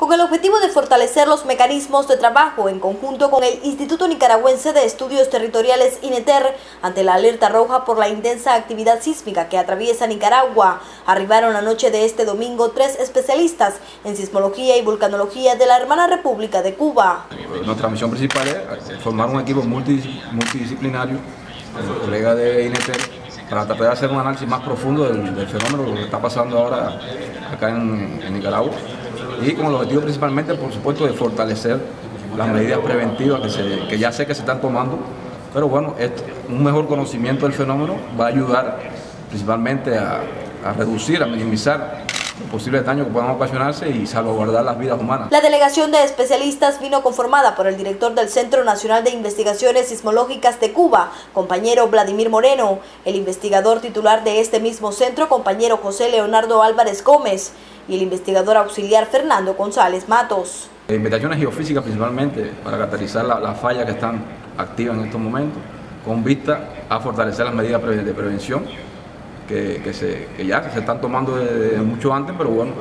con el objetivo de fortalecer los mecanismos de trabajo en conjunto con el Instituto Nicaragüense de Estudios Territoriales INETER ante la alerta roja por la intensa actividad sísmica que atraviesa Nicaragua. Arribaron la noche de este domingo tres especialistas en sismología y vulcanología de la hermana República de Cuba. Nuestra misión principal es formar un equipo multidisciplinario, el colega de INETER, para tratar de hacer un análisis más profundo del, fenómeno, lo que está pasando ahora acá en, Nicaragua, y con el objetivo principalmente, por supuesto, de fortalecer las medidas preventivas que, ya sé que se están tomando, pero bueno, un mejor conocimiento del fenómeno va a ayudar principalmente a reducir, a minimizar posibles daños que puedan ocasionarse y salvaguardar las vidas humanas. La delegación de especialistas vino conformada por el director del Centro Nacional de Investigaciones Sismológicas de Cuba, compañero Vladimir Moreno, el investigador titular de este mismo centro, compañero José Leonardo Álvarez Gómez, y el investigador auxiliar Fernando González Matos. Investigaciones geofísicas principalmente para catalizar las fallas que están activas en estos momentos, con vista a fortalecer las medidas de prevención que, se, ya se están tomando mucho antes, pero bueno,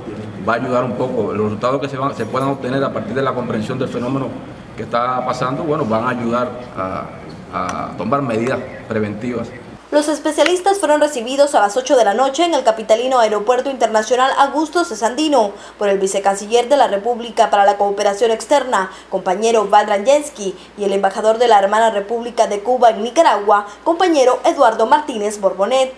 va a ayudar un poco. Los resultados que se, van, puedan obtener a partir de la comprensión del fenómeno que está pasando, bueno, van a ayudar a, tomar medidas preventivas. Los especialistas fueron recibidos a las 8 de la noche en el capitalino Aeropuerto Internacional Augusto Cesandino por el vicecanciller de la República para la Cooperación Externa, compañero Valdran Jensky, y el embajador de la hermana República de Cuba en Nicaragua, compañero Eduardo Martínez Borbonet.